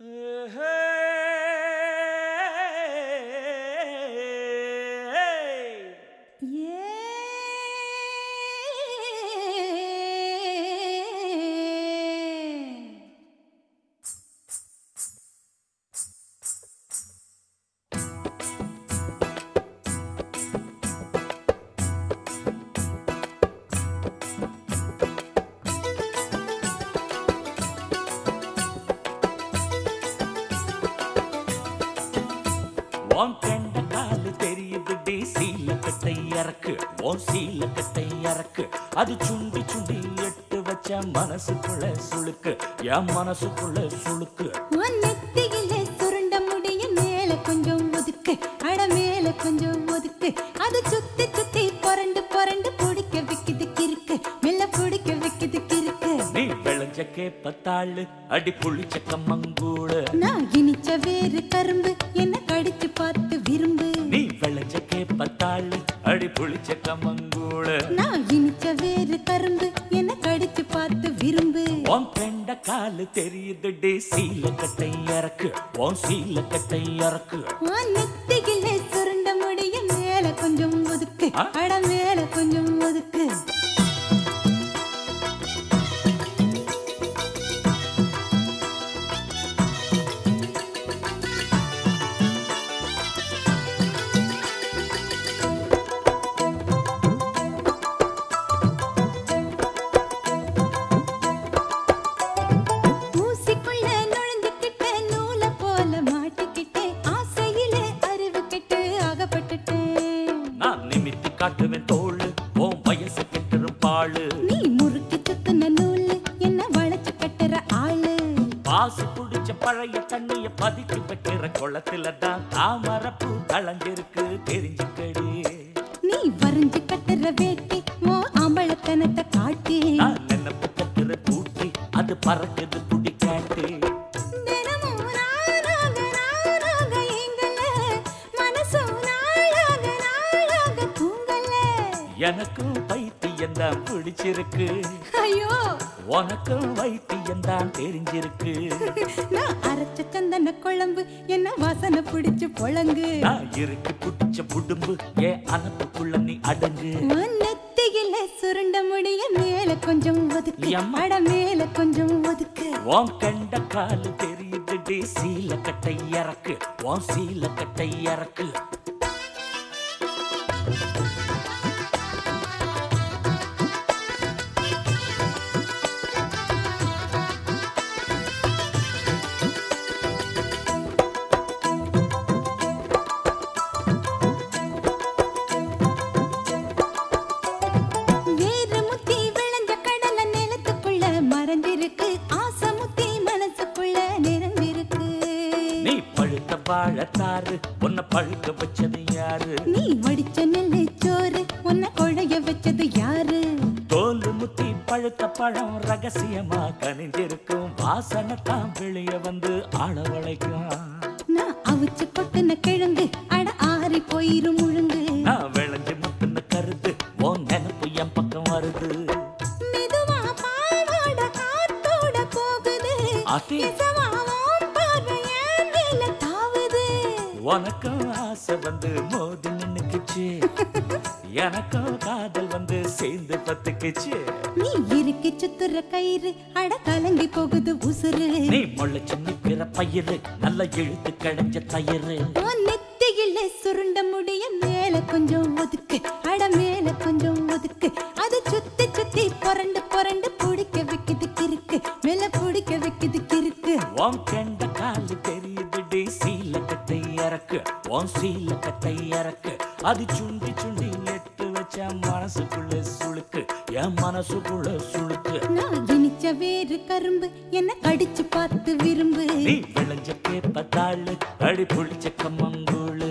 Hey, hey. உன் கண்ட காலு தெரியுது டே சீல கட்டை இறக்கு உன் சீல கட்டை இறக்கு அது சுண்டி சுண்டி எட்டு வச்ச மனசுக்குள்ள சுளுக்கு என் மனசுக்குள்ள சுளுக்கு உன் நெத்தியிலே சுருண்ட முடிய மேல கொஞ்சம் ஒதுக்கு. அட மேல கொஞ்சம் ஒதுக்கு. அது சுத்தி சுத்தி புரண்டு புரண்டு பிடிக்க வைக்குது கிறுக்கு. மெல்ல பிடிக்க வைக்குது கிறுக்கு. நீ விளைஞ்ச கேப்பத்தாளு அடி புளிச்ச கம்மங்கூழு. நான் இனிச்ச வேறு கரும்பு. கேப்பத்தாளு அடி புளிச்ச கம்மங்கூழு. நான் இனிச்ச வேறு கரும்பு என்ன கடிச்சு பார்த்து விரும்பு. உன் கண்ட காலு தெரியுது டே சீல கட்டை இறக்கு. உன் சீல கட்டை இறக்கு நெத்தியிலே சுருண்ட முடிய மேல கொஞ்சம் ஒதுக்கு? அட காட்டுவேன் தோளு. உன் வயசு கெட்டுரும் பாழு. நீ முறுக்கி சுத்துன நூலு என்ன வளைச்சு கட்டுற ஆளு? பாசு புடிச்ச பழைய தண்ணிய பதிச்சு வைக்கிற குளத்துல தான் தாமரப்பூ களைஞ்சிருக்கு தெரிஞ்சுக்கடி. நீ வரைஞ்சு கட்டுற வேட்டி ஓ அம்பளத்தனத்தை காட்டி. நான் நினைப்பு கட்டுற கூட்டி அது பறக்குது புடி காட்டி எனக்கும் பைத்தியம் தான் பிடிச்சிருக்கு. ஐயோ. உனக்கும் வைத்தியம் தான் தெரிஞ்சிருக்கு. நான் அரைச்ச சந்தன குழம்பு என்ன வாசனை பிடிச்சு பொழங்கு? நான் இருக்கு புடிச்ச புடும்பு ஏன் அனப்புக்குள்ள நீ அடங்கு. நெத்தியில சுருண்ட முடிய மேல கொஞ்சம் ஒதுக்கு. அட மேல கொஞ்சம் ஒதுக்கு. உன் கண்ட காலு தெரியுது டே சீல கட்டை இறக்கு. உன் சீல கட்டை இறக்கு. வாழத்தாரு உன்னை பழுக்க வச்சது யாரு? நீ வடிச்ச நெல்லு சோறு உன்னை குழைய வச்சது யாரு? தோல் முத்தி பழுத்த பழம் ரகசியமா கனிஞ்சிருக்கும் வாசனை தான் வெளிய வந்து அளவழைக்கும். நான் அவிச்சு கொட்டுன கிழங்கு அட ஆறி போயிரும் முழுங்கு. நான் விளைஞ்சு முத்துன கருது உன் நினப்பு என் பக்கம் வருது. மெதுவா பாவாட காத்தோட போகுது. உனக்கும் ஆசை வந்து மோதி நின்னுக்குச்சு. எனக்கும் காதல் வந்து சேர்ந்து பத்துக்குச்சு. நீ இறுக்கி சுத்துற கயிறு அட கலங்கி போகுது உசுறு. நீ முளைச்சு நிக்கிற பயிறு நல்ல இழுத்து கடைஞ்ச தயிறு. நெத்தியில சுருண்ட முடிய மேல கொஞ்சம் ஒதுக்கு அட மேல கொஞ்சம் ஒதுக்கு. அது சுத்தி உன் சீல கட்டை இறக்கு அது சுண்டி சுண்டி எட்டு வச்ச மனசுக்குள்ள சுளுக்கு. என் மனசுக்குள்ள சுளுக்கு. நான் இனிச்ச வேறு கரும்பு என்ன கடிச்சு பார்த்து விரும்பு. நீ விளைஞ்ச கேப்பத்தாளு அடி புளிச்ச கம்மங்கூழு.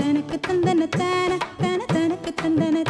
தனக்கு தந்தன தான தன தனக்கு தந்தன